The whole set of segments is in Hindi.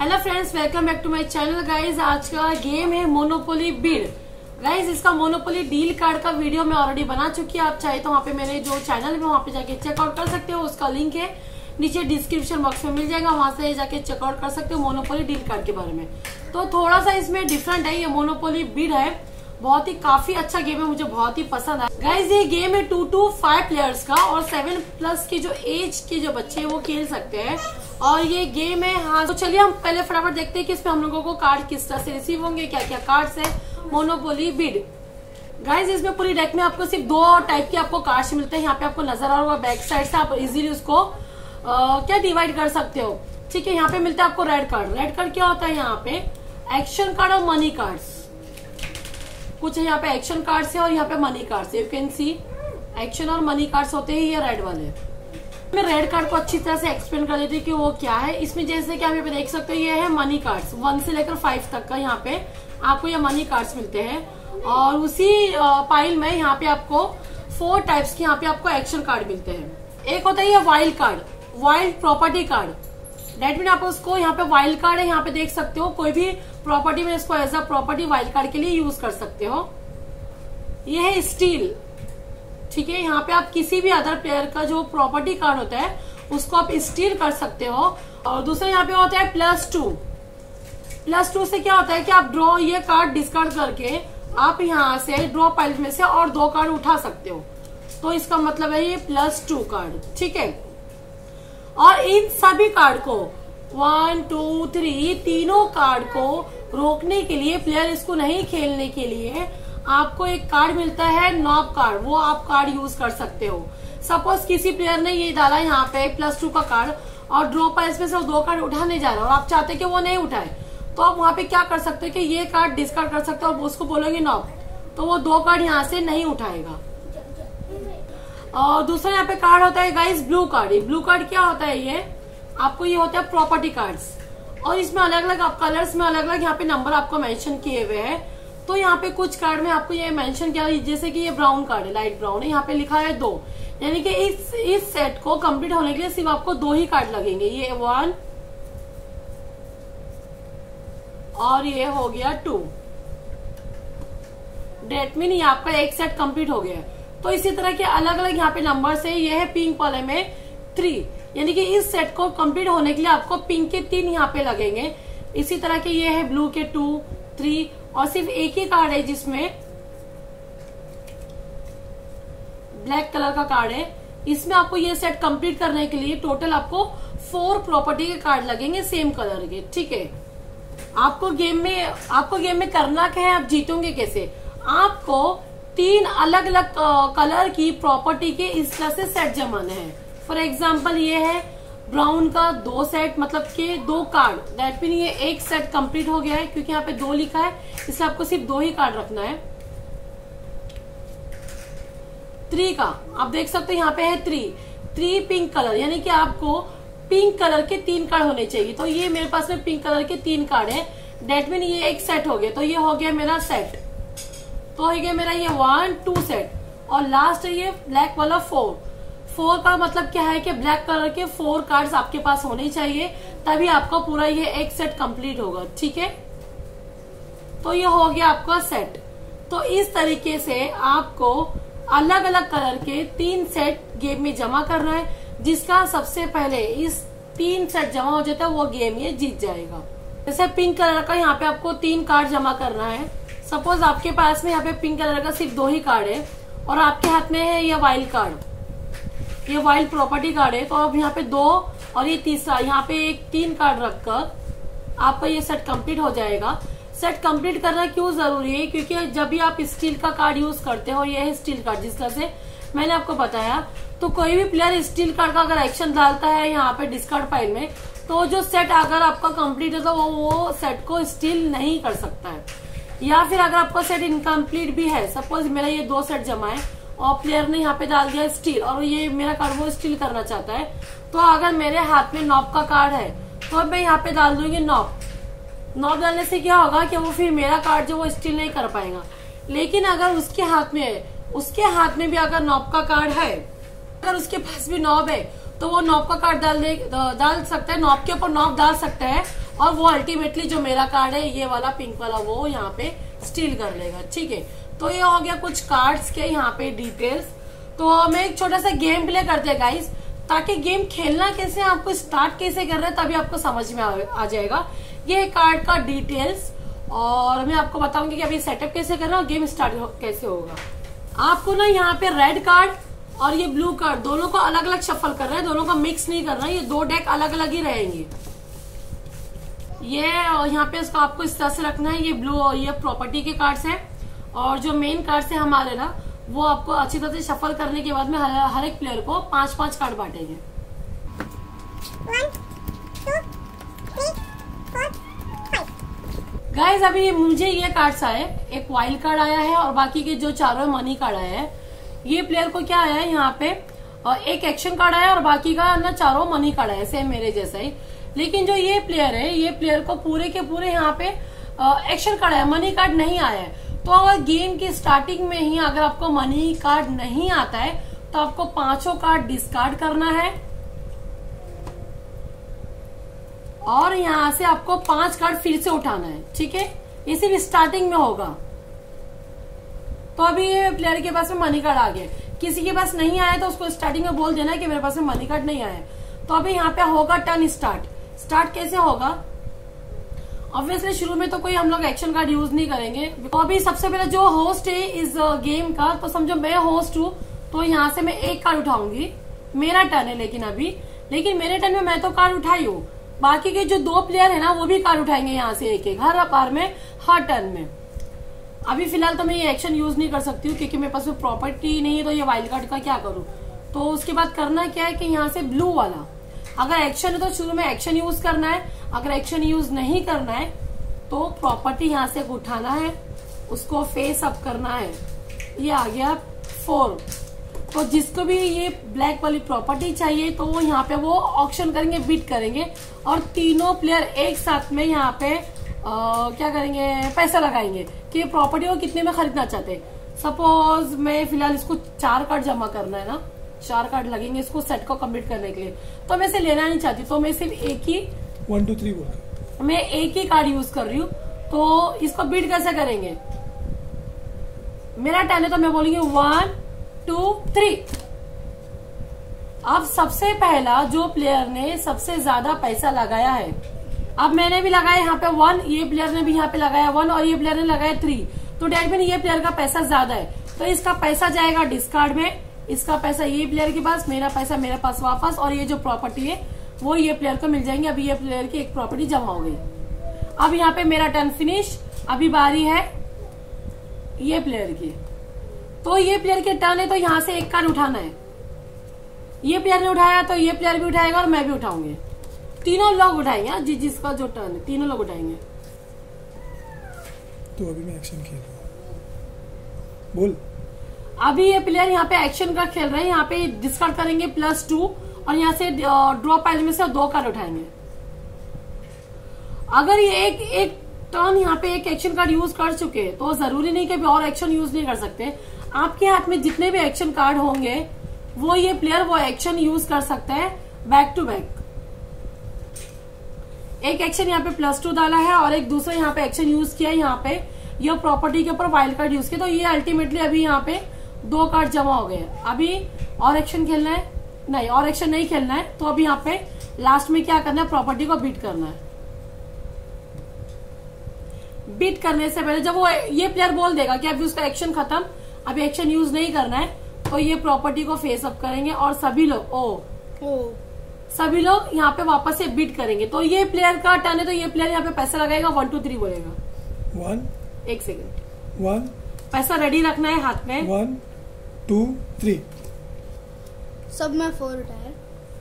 Hello friends welcome back to my channel guys आज का गेम है मोनोपोली बिल गाइस इसका मोनोपोली डील कार्ड का वीडियो मैं ऑलरेडी बना चुकी है। आप चाहे तो वहाँ पे मेरे जो चैनल है वहाँ पे जाके चेकआउट कर सकते हो। उसका लिंक है नीचे डिस्क्रिप्शन बॉक्स में मिल जाएगा। वहाँ से जाके चेकआउट कर सकते हो मोनोपोली डील कार्ड के बारे में। तो थोड़ा सा इसमें डिफरेंट है, ये मोनोपोली बिल है। बहुत ही काफ़ी अच्छा गेम है मुझे बहुत ही पसंद है गाइज़ ये गेम है टू टू फाइव प्लेयर्स का और सेवन प्लस के जो एज के जो बच्चे हैं वो खेल सकते हैं। और ये गेम है हाँ तो चलिए हम पहले फटाफट देखते हैं कि इसमें हम लोगों को कार्ड किस तरह से रिसीव होंगे क्या क्या कार्ड्स है। मोनोपोली बिड गाइज़ इसमें पूरी डेक में आपको सिर्फ़ दो टाइप के आपको कार्ड्स मिलते हैं। यहाँ पे आपको नज़र आ रहा होगा बैक साइड से आप इजीली उसको आ, क्या डिवाइड कर सकते हो। ठीक है यहाँ पे मिलता है आपको रेड कार्ड रेड कार्ड क्या होता है यहाँ पे? एक्शन कार्ड और मनी कार्ड्स कुछ यहाँ पे एक्शन कार्ड्स है और यहाँ पे money cards you can see action और मनी कार्ड्स होते हैं, ये रेड वाले. मैं रेड कार्ड को अच्छी तरह से एक्सप्लेन कर देती हूँ कि वो क्या है. इसमें जैसे कि आप यहाँ पे देख सकते हो, ये है मनी कार्ड्स वन से लेकर फाइव तक का यहाँ पे आपको ये मनी कार्ड्स मिलते हैं. और उसी पाइल में यहाँ पे आपको फोर टाइप्स के यहाँ पे आपको एक्शन कार्ड मिलते हैं. एक होता है ये wild card wild property card that mean आप उसको यहाँ पे वाइल्ड कार्ड है, यहाँ पे देख सकते हो। कोई भी प्रॉपर्टी में इसको as a property wild card के लिए यूज़ कर सकते हो। ये है स्टील ठीक है, यहाँ पे आप किसी भी अदर प्लेयर का जो प्रॉपर्टी कार्ड होता है, उसको आप स्टील कर सकते हो। और दूसरा यहाँ पे होता है प्लस टू प्लस टू से क्या होता है कि आप ड्रॉ ये कार्ड डिस्कार्ड करके आप यहाँ से ड्रॉ पाइल में से और दो कार्ड उठा सकते हो। तो इसका मतलब है ये प्लस टू कार्ड ठीक है? और इन सभी कार्ड को वन टू थ्री तीनों कार्ड को रोकने के लिए प्लेयर इसको नहीं खेलने के लिए आपको एक कार्ड मिलता है नॉब कार्ड वो आप कार्ड यूज़ कर सकते हो। सपोज़ किसी प्लेयर ने ये डाला यहाँ पे प्लस टू का कार्ड और ड्रॉ पाइस में से दो कार्ड उठाने जा रहा है, और आप चाहते कि वो नहीं उठाए तो आप वहाँ पे क्या कर सकते हो कि ये कार्ड डिस्कार्ड कर सकते हो, और उसको बोलोगे नॉब तो वो दो कार्ड यहाँ से नहीं उठाएगा। और दूसरा यहाँ पे कार्ड होता है गाइस ब्लू कार्ड ये ब्लू कार्ड क्या होता है ये? आपको ये होता है प्रॉपर्टी कार्ड्स और इसमें अलग अलग आप कलर्स में अलग अलग यहाँ पे नंबर आपको मेंशन किए हुए हैं. तो यहाँ पे कुछ कार्ड में आपको ये मेंशन किया जैसे कि ये ब्राउन कार्ड है लाइट ब्राउन है. यहाँ पे लिखा है दो. यानी कि इस इस सेट को कंप्लीट होने के लिए सिर्फ़ आपको दो ही कार्ड लगेंगे. ये वन और ये हो गया टू डेट मीन ये आपका एक सेट कंप्लीट हो गया तो इसी तरह के अलग अलग यहाँ पे नंबर से ये है पिंक वाले में थ्री यानी कि इस सेट को कंप्लीट होने के लिए आपको पिंक के तीन यहाँ पे लगेंगे। इसी तरह के ये है ब्लू के टू थ्री और सिर्फ़ एक ही कार्ड है जिसमें ब्लैक कलर का कार्ड है। इसमें आपको ये सेट कंप्लीट करने के लिए टोटल आपको फोर प्रॉपर्टी के कार्ड लगेंगे सेम कलर के। ठीक है? आपको गेम में, आपको गेम में करना क्या है? आप जीतोगे कैसे? आपको तीन अलग अलग कलर की प्रॉपर्टी के इस तरह से सेट जमाने हैं। फॉर एग्ज़ाम्पल ये है ब्राउन का दो सेट मतलब के दो कार्ड दैट मीन ये एक सेट कंप्लीट हो गया है, क्योंकि यहाँ पे दो लिखा है, इसलिए आपको सिर्फ़ दो ही कार्ड रखना है। थ्री का। आप देख सकते हो यहाँ पे है थ्री थ्री पिंक कलर यानी कि आपको पिंक कलर के तीन कार्ड होने चाहिए। तो ये मेरे पास में पिंक कलर के तीन कार्ड है। डेट मीन ये एक सेट हो गया। तो ये हो गया मेरा सेट तो हो गया मेरा ये वन टू सेट और लास्ट है ये ब्लैक वाला फोर फोर का मतलब क्या है कि ब्लैक कलर के फोर कार्ड्स आपके पास होने चाहिए, तभी आपका पूरा ये एक सेट कंप्लीट होगा, ठीक है? तो ये हो गया आपका सेट तो इस तरीके से आपको अलग अलग कलर के तीन सेट गेम में जमा करना है, जिसका सबसे पहले इस तीन सेट जमा हो जाता है, वो गेम ये जीत जाएगा. जैसे पिंक कलर का यहाँ पे आपको तीन कार्ड जमा करना है. सपोज़ आपके पास में यहाँ पे पिंक कलर का सिर्फ़ दो ही कार्ड है और आपके हाथ में है ये वाइल्ड कार्ड ये वाइल्ड प्रॉपर्टी कार्ड है तो अब यहाँ पे दो और ये तीसरा, यहाँ पे एक तीन कार्ड रखकर आपका ये सेट कंप्लीट हो जाएगा। सेट कंप्लीट करना क्यों ज़रूरी है? क्योंकि जब भी आप स्टील का कार्ड यूज़ करते हो ये है स्टील कार्ड जिस तरह से मैंने आपको बताया तो कोई भी प्लेयर स्टील कार्ड का अगर एक्शन डालता है यहाँ पे डिस्कार्ड फ़ाइल में तो जो सेट अगर आपका कंप्लीट है तो वो वो सेट को स्टील नहीं कर सकता है। या फिर अगर आपका सेट इनकम्प्लीट भी है सपोज़ मेरा ये दो सेट जमा है और प्लेयर ने यहाँ पे डाल दिया स्टील और ये मेरा कार्ड वो स्टील करना चाहता है तो अगर मेरे हाथ में नॉब का कार्ड है तो मैं यहाँ पे डाल दूँगी नॉब नॉब डालने से क्या होगा कि वो फिर मेरा कार्ड जो वो स्टील नहीं कर पाएगा। लेकिन अगर उसके हाथ में, उसके हाथ में भी अगर नॉब का कार्ड है, अगर उसके पास भी नॉब है तो वो नॉब का कार्ड डाल डाल सकता है नॉब के ऊपर नॉब डाल सकता है और वो अल्टीमेटली जो मेरा कार्ड है, ये वाला पिंक वाला वो यहाँ पे स्टील कर लेगा, ठीक है? तो ये हो गया कुछ कार्ड्स के यहाँ पे डिटेल्स तो मैं एक छोटा सा गेम प्ले करते हैं गाइस ताकि गेम खेलना कैसे, आपको स्टार्ट कैसे कर रहे हैं, तभी आपको समझ में आ जाएगा. ये कार्ड का डिटेल्स और मैं आपको बताऊँगी कि अभी सेटअप कैसे करना और गेम स्टार्ट कैसे होगा. आपको ना यहाँ पे रेड कार्ड और ये ब्लू कार्ड दोनों को अलग अलग शफल करना है, दोनों का मिक्स नहीं करना ये दो डेक अलग अलग ही रहेंगे. ये यहाँ पे इसको आपको इस तरह से रखना है ये ब्लू और ये प्रॉपर्टी के कार्ड्स हैं। और जो मेन कार्ड्स है हमारे ना वो आपको अच्छी तरह से शफल करने के बाद में हर, हर एक प्लेयर को पाँच पाँच कार्ड बांटेंगे। गाइज़ अभी मुझे ये कार्ड्स आए एक वाइल्ड कार्ड आया है और बाकी के जो चारों मनी कार्ड आया है। ये प्लेयर को क्या आया है यहाँ पे? एक एक्शन कार्ड आया और बाकी का ना चारों मनी कार्ड आया सेम मेरे जैसा ही। लेकिन जो ये प्लेयर है, ये प्लेयर को पूरे के पूरे यहाँ पे एक्शन कार्ड है मनी कार्ड नहीं आया है। तो अगर गेम की स्टार्टिंग में ही अगर आपको मनी कार्ड नहीं आता है तो आपको पाँचों कार्ड डिस्कार्ड करना है। और यहाँ से आपको पाँच कार्ड फिर से उठाना है, ठीक है? ये सिर्फ़ स्टार्टिंग में होगा। तो अभी ये प्लेयर के पास में मनी कार्ड आ गया किसी के पास नहीं आया तो उसको स्टार्टिंग में बोल देना है कि मेरे पास में मनी कार्ड नहीं आया तो अभी यहाँ पे होगा टर्न स्टार्ट स्टार्ट कैसे होगा? ऑब्वियसली शुरू में तो कोई हम लोग एक्शन कार्ड यूज़ नहीं करेंगे। तो अभी सबसे पहले जो होस्ट है इस गेम का तो समझो मैं होस्ट हूँ तो यहाँ से मैं एक कार्ड उठाऊँगी। मेरा टर्न है लेकिन अभी। लेकिन मेरे टर्न में मैं तो कार्ड उठाई हूँ। बाकी के जो दो प्लेयर है ना, वो भी कार्ड उठाएँगे यहाँ से एक एक, हर बार में, हर टर्न में। अभी फ़िलहाल तो मैं ये एक्शन यूज़ नहीं कर सकती हूँ, क्योंकि मेरे पास प्रॉपर्टी नहीं है तो ये वाइल्ड कार्ड का क्या करूँ? तो उसके बाद करना क्या है कि यहाँ से ब्लू वाला। अगर एक्शन है तो शुरू में एक्शन यूज़ करना है। अगर एक्शन यूज़ नहीं करना है तो प्रॉपर्टी यहाँ से उठाना है उसको फेस अप करना है। ये आ गया फोर तो जिसको भी ये ब्लैक वाली प्रॉपर्टी चाहिए तो वो यहाँ पे वो ऑप्शन करेंगे बिट करेंगे। और तीनों प्लेयर एक साथ में यहाँ पे आ, क्या करेंगे पैसा लगाएँगे कि प्रॉपर्टी को कितने में खरीदना चाहते सपोज़ मैं फ़िलहाल इसको चार कार्ड जमा करना है ना चार कार्ड लगेंगे इसको सेट को कंप्लीट करने के लिए। तो मैं इसे लेना नहीं चाहती तो मैं सिर्फ़ एक ही वन टू थ्री बोल। मैं एक ही कार्ड यूज़ कर रही हूँ। तो इसको बीट कैसे करेंगे? मेरा टर्न है तो मैं बोलेंगे वन टू थ्री अब सबसे पहला जो प्लेयर ने सबसे ज़्यादा पैसा लगाया है अब मैंने भी लगाया यहाँ पे वन ये प्लेयर ने भी यहाँ पे लगाया वन और ये प्लेयर ने लगाया थ्री तो डेट मीन ये प्लेयर का पैसा ज़्यादा है। तो इसका पैसा जाएगा डिस्कार्ड में। इसका पैसा ये प्लेयर के पास मेरा पैसा मेरे पास वापस और ये जो प्रॉपर्टी है वो ये प्लेयर को मिल जाएँगे। अभी ये प्लेयर की एक प्रॉपर्टी जमा हो गई। अब यहाँ पे मेरा टर्न फिनिश अभी बारी है ये प्लेयर की। तो ये प्लेयर के टर्न है तो यहाँ से एक कार्ड उठाना है। ये प्लेयर ने उठाया तो ये प्लेयर भी उठाएगा और मैं भी उठाऊँगी। तीनों लोग उठाएँगे हाँ, जिस जिसका जो टर्न है तीनों लोग उठाएँगे। तो अभी मैं एक्शन खेल रहा बोल। अभी ये प्लेयर यहाँ पे एक्शन का खेल रहे हैं, यहाँ पे डिस्कार्ड करेंगे प्लस टू और यहाँ से ड्रॉ पाइल में से दो कार्ड उठाएँगे। अगर ये एक एक टर्न यहाँ पे एक एक्शन कार्ड यूज़ कर चुके तो ज़रूरी नहीं कि और एक्शन यूज़ नहीं कर सकते। आपके हाथ में जितने भी एक्शन कार्ड होंगे, वो ये प्लेयर वो एक्शन यूज़ कर सकते हैं बैक टू बैक एक एक्शन यहाँ पे प्लस टू डाला है और एक दूसरा यहाँ पे एक्शन यूज़ किया है यहाँ पे। ये प्रॉपर्टी के ऊपर वाइल्ड कार्ड यूज़ किया तो ये अल्टीमेटली अभी यहाँ पे दो कार्ड जमा हो गए अभी और एक्शन खेलना है? नहीं और एक्शन नहीं खेलना है तो अभी यहाँ पे लास्ट में क्या करना है? प्रॉपर्टी को बीट करना है। बीट करने से पहले जब वो ये प्लेयर बोल देगा कि अभी उसका एक्शन खत्म अभी एक्शन यूज़ नहीं करना है तो ये प्रॉपर्टी को फेस अप करेंगे और सभी लोग ओ, ओ। सभी लोग यहाँ पे वापस से बीट करेंगे। तो ये प्लेयर का टर्न है तो ये प्लेयर यहाँ पे पैसा लगाएगा वन टू थ्री बोलेगा। वन एक सेकेंड वन पैसा रेडी रखना है हाथ में। वन टू थ्री सब में फोर उठाया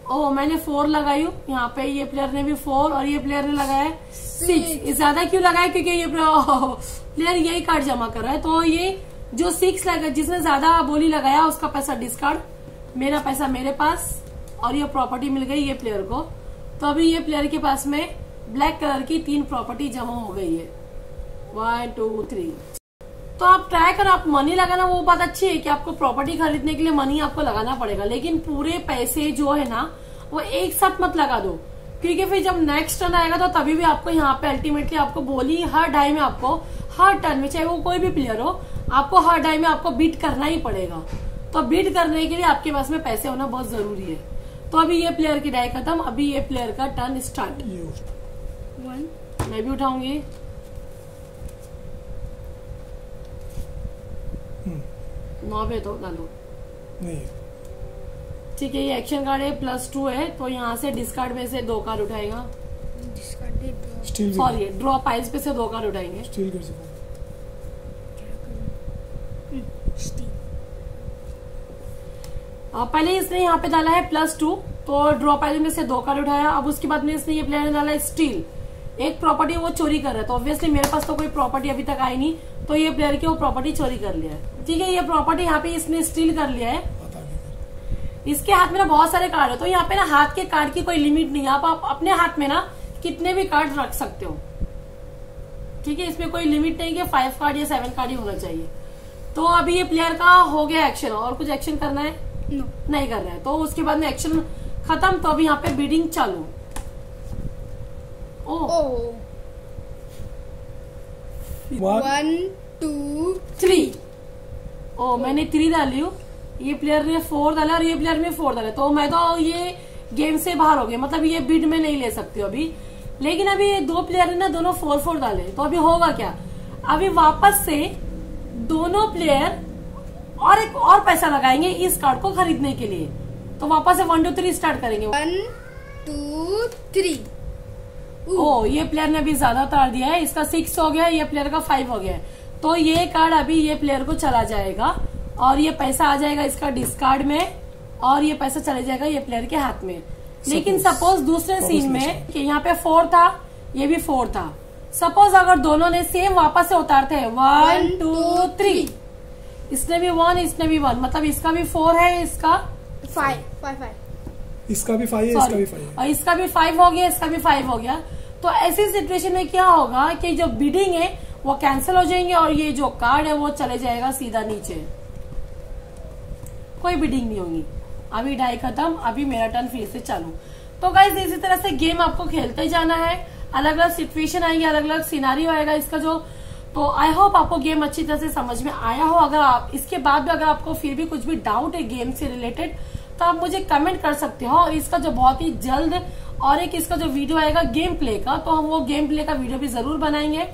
ओ मैंने फोर लगाई हूँ। यहाँ पे ये प्लेयर ने भी फोर और ये प्लेयर ने लगाया सिक्स ज़्यादा क्यों लगाया? क्योंकि ये प्लेयर यही कार्ड जमा कर रहा है। तो ये जो सिक्स लगा जिसने ज़्यादा बोली लगाया उसका पैसा डिस्कार्ड मेरा पैसा मेरे पास और ये प्रॉपर्टी मिल गई ये प्लेयर को। तो अभी ये प्लेयर के पास में ब्लैक कलर की तीन प्रॉपर्टी जमा हो गई है। वन टू थ्री तो आप ट्राई करो आप मनी लगाना वो बात अच्छी है कि आपको प्रॉपर्टी खरीदने के लिए मनी आपको लगाना पड़ेगा लेकिन पूरे पैसे जो है ना वो एक साथ मत लगा दो। क्योंकि फिर जब नेक्स्ट टर्न आएगा तो तभी भी आपको यहाँ पे अल्टीमेटली आपको बोली हर डाई में आपको हर टर्न में चाहे वो कोई भी प्लेयर हो आपको हर डाई में आपको बीट करना ही पड़ेगा। तो बीट करने के लिए आपके पास में पैसे होना बहुत ज़रूरी है। तो अभी ये प्लेयर की डाई खत्म अभी ये प्लेयर का टर्न स्टार्ट मैं भी उठाऊँगी। हम्म, नौ पे तो डालो नहीं। ठीक है ये एक्शन कार्ड है प्लस टू है तो यहाँ से डिस्कार्ड में से दो कार्ड उठाएगा। Discarded draw steal sorry draw piles पे से दो कार्ड उठाएँगे। स्टील कर सकूँ पहले इसने यहाँ पे डाला है प्लस टू तो ड्रॉ पाइल में से दो कार्ड उठाया। अब उसके बाद में इसने ये प्लेयर डाला है स्टील एक प्रॉपर्टी वो चोरी कर रहा है तो ऑब्वियसली मेरे पास तो कोई प्रॉपर्टी अभी तक आई नहीं। तो ये प्लेयर की वो प्रॉपर्टी चोरी कर लिया है। ठीक है ये प्रॉपर्टी यहाँ पे इसने स्टील कर लिया है। इसके हाथ में ना बहुत सारे कार्ड है। तो यहाँ पे ना हाथ के कार्ड की कोई लिमिट नहीं है। आप, आप अपने हाथ में ना कितने भी कार्ड रख सकते हो। ठीक है इसमें कोई लिमिट नहीं कि फाइव कार्ड या सेवन कार्ड ही होना चाहिए। तो अभी ये प्लेयर का हो गया एक्शन और कुछ एक्शन करना है? नो नहीं कर रहा है। तो उसके बाद में एक्शन खत्म तो अभी यहाँ पे बीडिंग चालू। ओ। ओ वन वन टू थ्री। ओ मैंने थ्री डाली हूँ। ये प्लेयर ने फोर डाला और ये प्लेयर ने फोर डाला। तो मैं तो ये गेम से बाहर हो गया। मतलब ये बिड में नहीं ले सकती हूँ अभी। लेकिन अभी ये दो प्लेयर ने ना दोनों फोर फोर डाले। तो अभी होगा क्या? अभी वापस से दोनों प्लेयर और एक और पैसा लगाएँगे इस कार्ड को खरीदने के लिए। तो वापस से वन टू थ्री स्टार्ट करेंगे। वन टू थ्री ओ ये प्लेयर ने अभी ज़्यादा तार दिया है। इसका सिक्स हो गया ये प्लेयर का फाइव हो गया है। तो ये कार्ड अभी ये प्लेयर को चला जाएगा और ये पैसा आ जाएगा इसका डिस्कार्ड में और ये पैसा चला जाएगा ये प्लेयर के हाथ में। लेकिन सपोज़ दूसरे सीन में कि यहाँ पे फोर था ये भी फोर था। सपोज़ अगर दोनों ने सेम वापस से उतारते हैं। वन टू थ्री इसने भी वन इसने भी वन मतलब इसका भी फोर है इसका फाइव फाइव फाइव इसका भी फाइव है इसका भी फाइव और इसका भी फाइव हो गया इसका भी फाइव हो गया। तो ऐसी सिचुएशन में क्या होगा कि जो बिडिंग है वो कैंसिल हो जाएँगे और ये जो कार्ड है वो चले जाएगा सीधा नीचे। कोई बिडिंग नहीं होगी। अभी ढाई खत्म, अभी मेरा टर्न फिर से चालू। तो गाइज़ इसी तरह से गेम आपको खेलते जाना है। अलग अलग सिचुएशन आएँगे अलग अलग सिनारी आएगा इसका जो। तो आई होप आपको गेम अच्छी तरह से समझ में आया हो। अगर आप, इसके बाद भी अगर आपको फिर भी कुछ भी डाउट है गेम से रिलेटेड तो आप मुझे कमेंट कर सकते हो। और इसका जो बहुत ही जल्द और एक इसका जो वीडियो आएगा गेम प्ले का तो हम वो गेम प्ले का वीडियो भी ज़रूर बनाएँगे।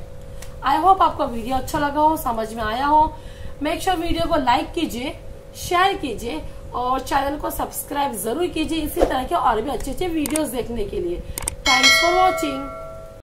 आई होप आपका वीडियो अच्छा लगा हो, समझ में आया हो। मेक श्योर वीडियो को लाइक कीजिए शेयर कीजिए, और चैनल को सब्सक्राइब ज़रूर कीजिए। इसी तरह के और भी अच्छे अच्छे वीडियोस देखने के लिए। Thanks for watching